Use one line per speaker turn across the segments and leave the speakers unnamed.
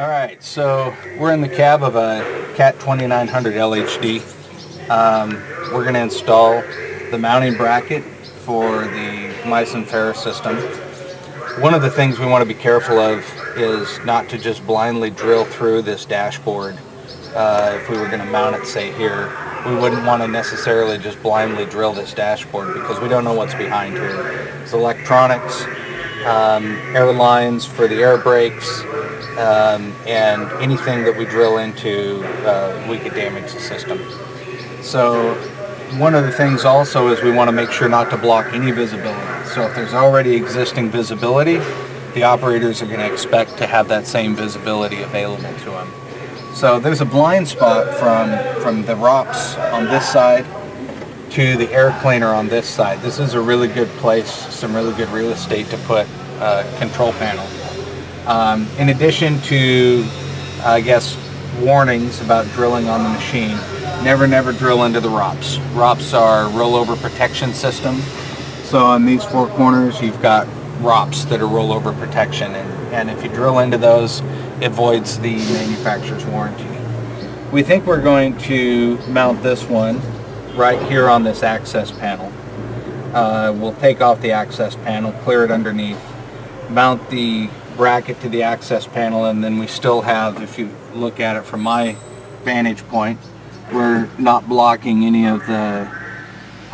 All right, so we're in the cab of a CAT 2900 LHD. Um, we're going to install the mounting bracket for the MISOM FARA system. One of the things we want to be careful of is not to just blindly drill through this dashboard. Uh, if we were going to mount it, say here, we wouldn't want to necessarily just blindly drill this dashboard because we don't know what's behind here. It's electronics, um, air lines for the air brakes, um, and anything that we drill into, uh, we could damage the system. So one of the things also is we want to make sure not to block any visibility. So if there's already existing visibility, the operators are going to expect to have that same visibility available to them. So there's a blind spot from, from the ROPS on this side to the air cleaner on this side. This is a really good place, some really good real estate to put a control panel. Um, in addition to, I guess, warnings about drilling on the machine, never, never drill into the ROPS. ROPS are rollover protection system. So on these four corners, you've got ROPS that are rollover protection. And, and if you drill into those, it voids the manufacturer's warranty. We think we're going to mount this one right here on this access panel. Uh, we'll take off the access panel, clear it underneath, mount the bracket to the access panel, and then we still have, if you look at it from my vantage point, we're not blocking any of the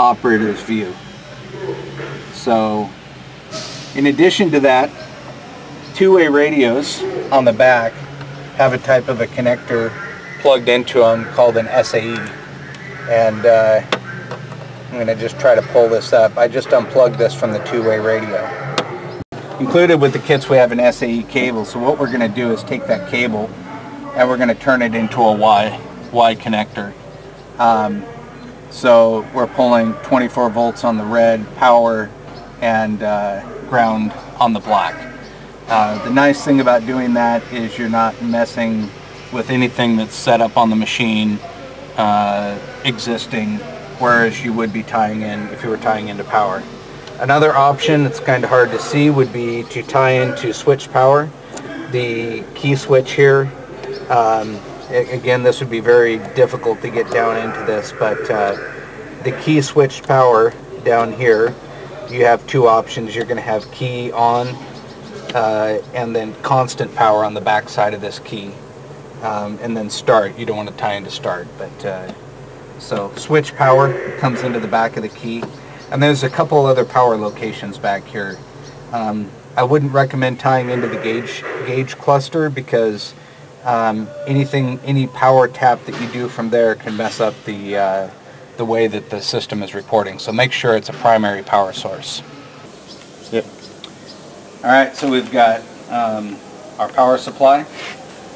operator's view. So, in addition to that, two-way radios on the back have a type of a connector plugged into them called an SAE. And uh, I'm going to just try to pull this up. I just unplugged this from the two-way radio. Included with the kits we have an SAE cable, so what we're going to do is take that cable and we're going to turn it into a Y, Y connector. Um, so we're pulling 24 volts on the red, power, and uh, ground on the black. Uh, the nice thing about doing that is you're not messing with anything that's set up on the machine uh, existing, whereas you would be tying in if you were tying into power. Another option that's kind of hard to see would be to tie into switch power. The key switch here, um, again this would be very difficult to get down into this, but uh, the key switch power down here, you have two options. You're going to have key on uh, and then constant power on the back side of this key. Um, and then start. You don't want to tie into start, but uh, so switch power comes into the back of the key. And there's a couple other power locations back here. Um, I wouldn't recommend tying into the gauge gauge cluster because um, anything, any power tap that you do from there can mess up the uh, the way that the system is reporting. So make sure it's a primary power source. Yep. All right, so we've got um, our power supply,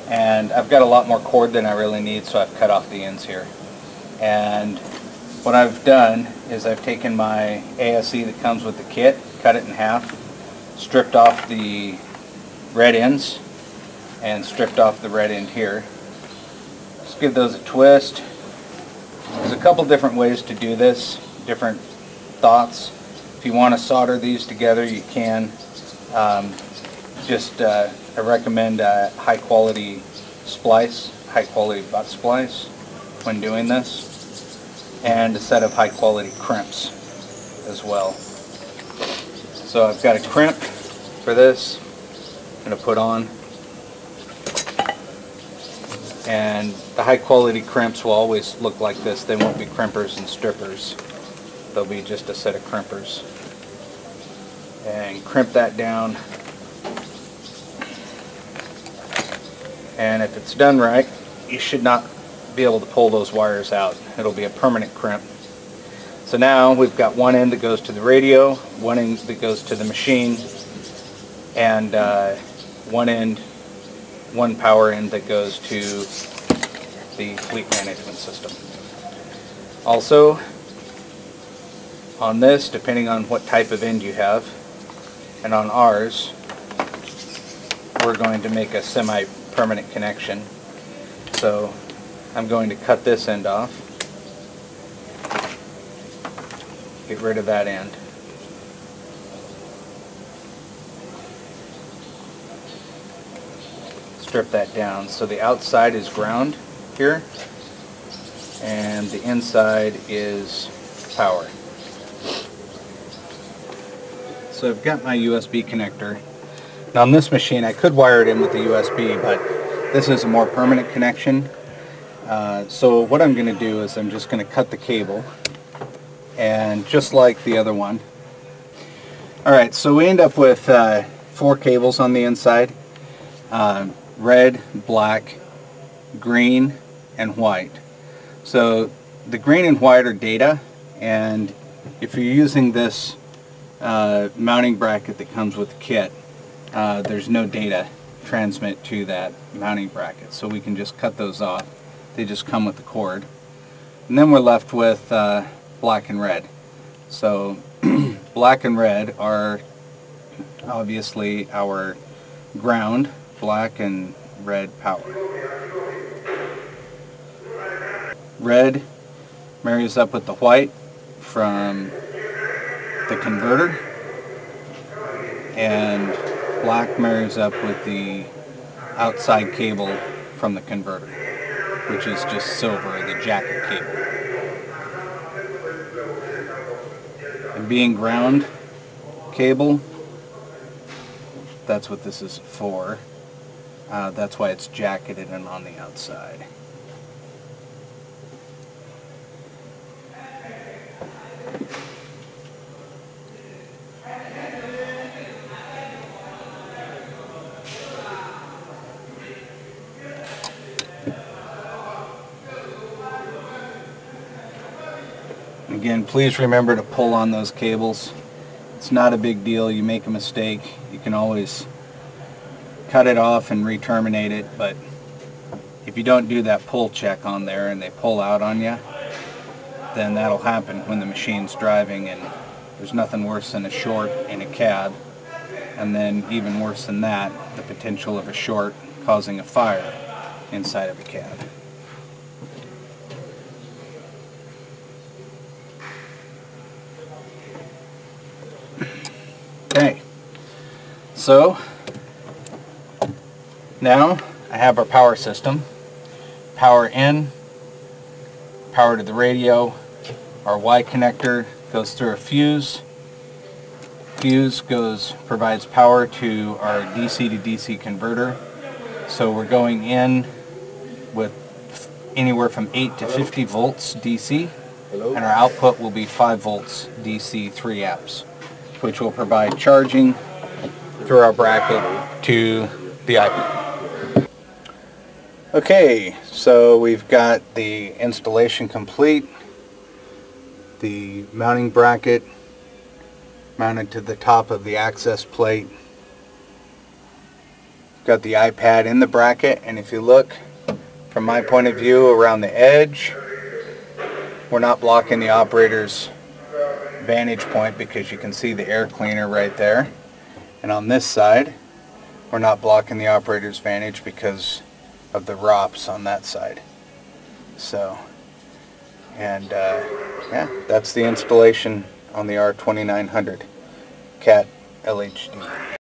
and I've got a lot more cord than I really need, so I've cut off the ends here. And what I've done is I've taken my ASE that comes with the kit, cut it in half, stripped off the red ends, and stripped off the red end here. Just give those a twist. There's a couple different ways to do this, different thoughts. If you want to solder these together, you can. Um, just uh, I recommend a high quality splice, high quality butt splice when doing this and a set of high quality crimps as well. So I've got a crimp for this I'm going to put on and the high quality crimps will always look like this. They won't be crimpers and strippers. They'll be just a set of crimpers. And crimp that down. And if it's done right, you should not be able to pull those wires out. It'll be a permanent crimp. So now we've got one end that goes to the radio, one end that goes to the machine, and uh, one end, one power end that goes to the fleet management system. Also, on this, depending on what type of end you have, and on ours, we're going to make a semi-permanent connection. So I'm going to cut this end off, get rid of that end. strip that down. So the outside is ground here, and the inside is power. So I've got my USB connector. Now on this machine I could wire it in with the USB, but this is a more permanent connection. Uh, so what I'm going to do is I'm just going to cut the cable, and just like the other one. Alright, so we end up with uh, four cables on the inside. Uh, red, black, green, and white. So the green and white are data and if you're using this uh, mounting bracket that comes with the kit, uh, there's no data transmit to that mounting bracket. So we can just cut those off. They just come with the cord. And then we're left with uh, black and red. So black and red are obviously our ground, black and red power. Red marries up with the white from the converter and black marries up with the outside cable from the converter which is just silver, the jacket cable. And being ground cable, that's what this is for. Uh, that's why it's jacketed and on the outside. Again, please remember to pull on those cables. It's not a big deal. You make a mistake, you can always cut it off and re-terminate it, but if you don't do that pull check on there and they pull out on you, then that'll happen when the machine's driving and there's nothing worse than a short in a cab and then even worse than that, the potential of a short causing a fire inside of a cab. Okay, so now I have our power system. Power in, power to the radio, our Y connector goes through a fuse. Fuse goes provides power to our DC to DC converter. So we're going in with anywhere from 8 to 50 volts DC and our output will be 5 volts DC 3 amps which will provide charging through our bracket to the iPad. Okay, so we've got the installation complete. The mounting bracket mounted to the top of the access plate. Got the iPad in the bracket and if you look from my point of view around the edge, we're not blocking the operator's vantage point because you can see the air cleaner right there. And on this side, we're not blocking the operator's vantage because of the ROPS on that side. So, and uh, yeah, that's the installation on the R2900 CAT LHD.